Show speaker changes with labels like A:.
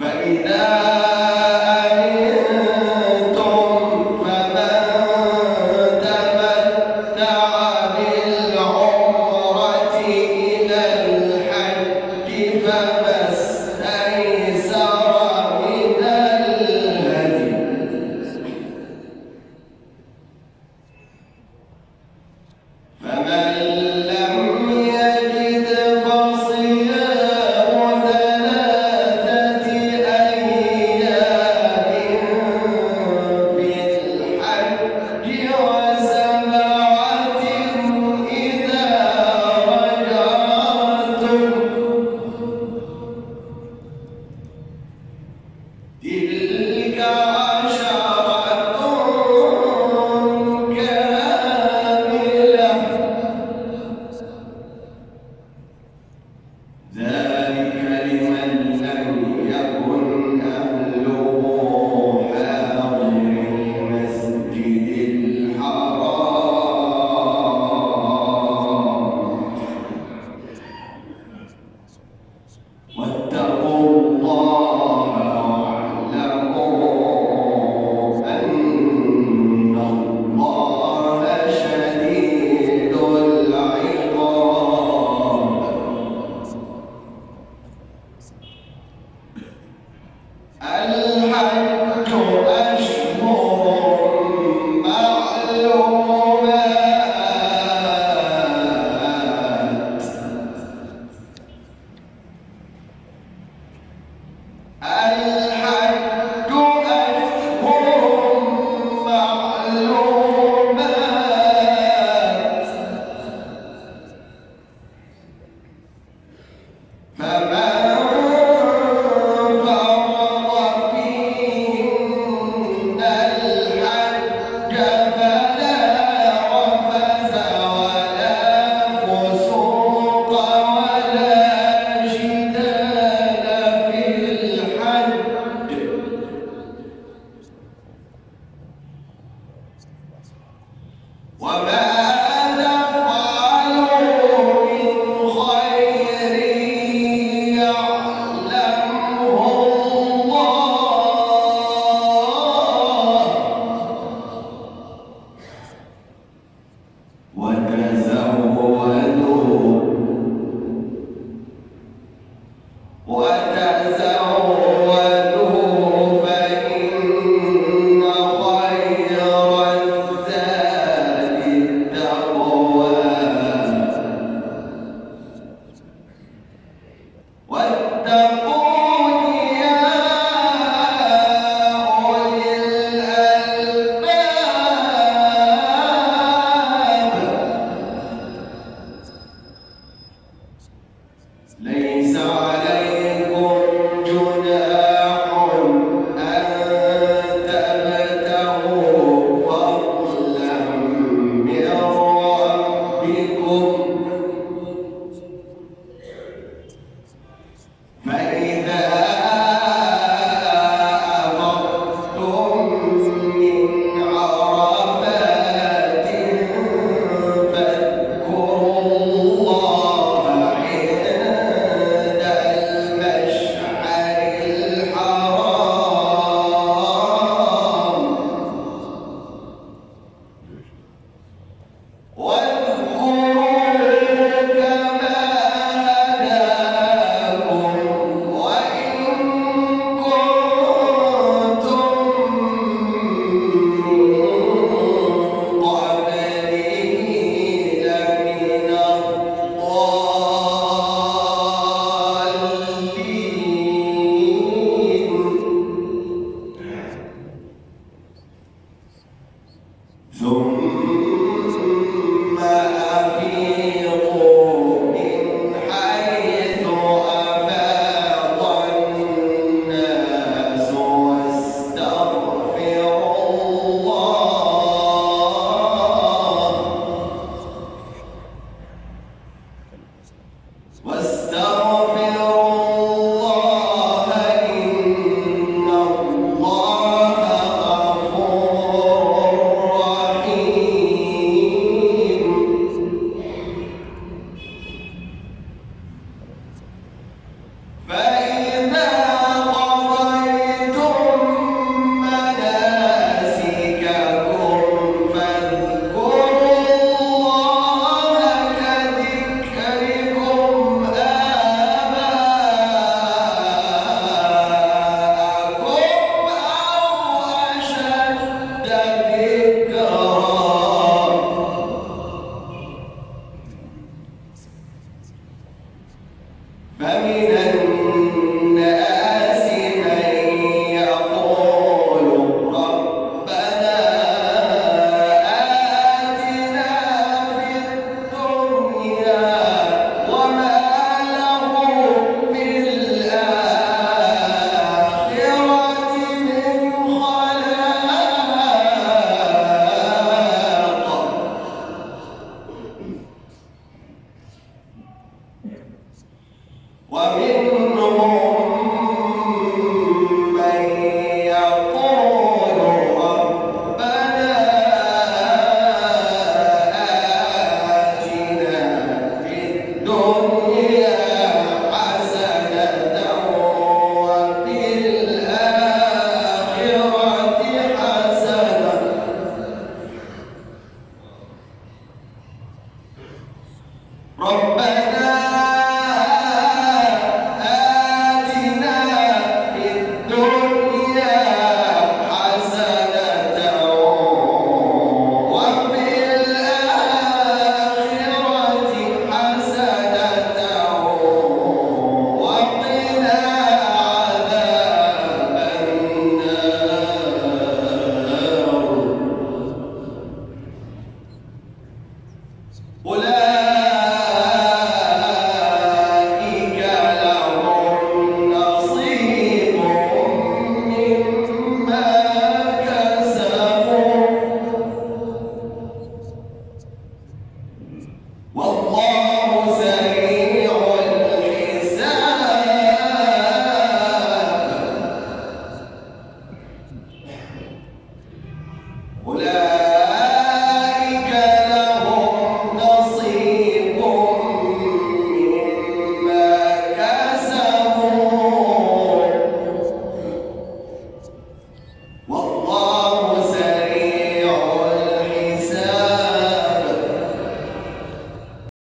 A: وتزودوا فإن خير